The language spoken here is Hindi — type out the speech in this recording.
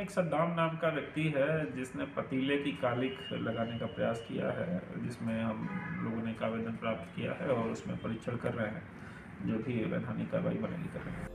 एक सद्दाम नाम का व्यक्ति है जिसने पतीले की कालिक लगाने का प्रयास किया है, जिसमें हम लोगों ने एक आवेदन प्राप्त किया है और उसमें परीक्षण कर रहे हैं, जो भी वैधानिक कार्रवाई बनेगी कर रहे हैं